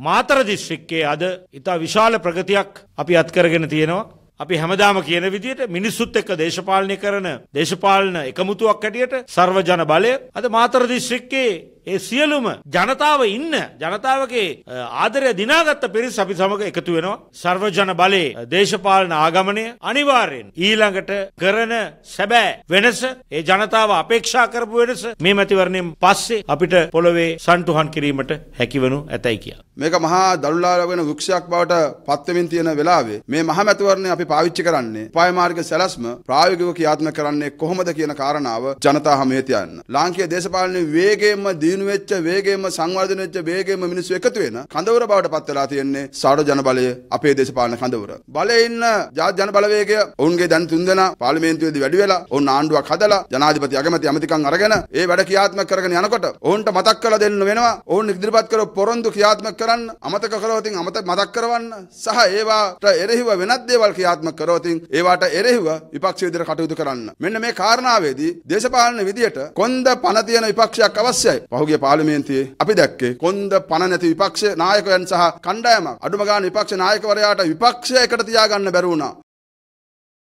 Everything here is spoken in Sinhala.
මාතර දිස්ත්‍රික්කයේ අද ඉතා විශාල ප්‍රගතියක් අපි අත්කරගෙන තියෙනවා. අපි හැමදාම කියන විදියට මිනිස්සුත් එක්ක දේශපාලනය කරන දේශපාලන එකමුතුවක් හැටියට සර්වජන බලය අද මාතර දිස්ත්‍රික්කයේ ඒ සියලුම ජනතාව ඉන්න ජනතාවගේ ආදරය දිනාගත්ත පිරිස් අපි සමඟ එකතු වෙනවා සර්වජන බලයේ දේශපාලන ආගමනය අනිවාර්යෙන් ඊළඟට කරන සැබෑ වෙනස ඒ ජනතාව අපේක්ෂා කරපු වෙනස මේ මැතිවරණයෙන් පස්සේ අපිට පොළොවේ සන්ටුහන් කිරීමට හැකිවනු ඇතැයි කිය. මේක මහා දළුලාගෙන වෘක්ෂයක් බවට පත්වමින් තියෙන වෙලාවේ මේ මහමැතිවරණය අපි පාවිච්චි කරන්නේ පායමාර්ග සැලස්ම ප්‍රායෝගිකව ක්‍රියාත්මක කරන්නේ කොහොමද කියන කාරණාව ජනතා හමුවේ තියන්න. ලාංකීය දේශපාලනයේ වේගයෙන්ම දියුණු වෙච්ච වේගයෙන්ම සංවර්ධනය වෙච්ච වේගයෙන්ම මිනිස්සු එකතු වෙන කඳවුර බවට පත් වෙලා තියෙන්නේ සාඩ ජන බලය අපේ දේශපාලන කඳවුර. බලයේ ඉන්න ජාත් ජන බලවේගය ඔවුන්ගේ දැන් තුන්දෙනා පාර්ලිමේන්තුවේදී වැඩි වෙලා ඔවුන් ආණ්ඩුවක් හදලා ජනාධිපති අගමැති ඇමතිකම් අරගෙන ඒ වැඩ ක්‍රියාත්මක කරගෙන යනකොට ඔවුන්ට මතක් කරලා දෙන්න වෙනවා ඔවුන් ඉදිරිපත් කරපු පොරොන්දු ක්‍රියාත්මක කරන්න අමතක කරවතින් අමතක මතක් කරවන්න සහ ඒවාට එරෙහිව වෙනත් දේවල් ක්‍රියාත්මක කරවතින් ඒවාට එරෙහිව විපක්ෂ විදිහට කටයුතු කරන්න. මෙන්න මේ කාරණාවේදී දේශපාලන විදියට කොන්ද පණ තියෙන විපක්ෂයක් අවශ්‍යයි. පහුගිය පාර්ලිමේන්තුවේ අපි දැක්කේ කොන්ද පණ නැති විපක්ෂ නායකයන් සහ කණ්ඩායමක් අඩුම ගාන විපක්ෂ නායකවරයාට විපක්ෂය එකට තියාගන්න බැරි වුණා.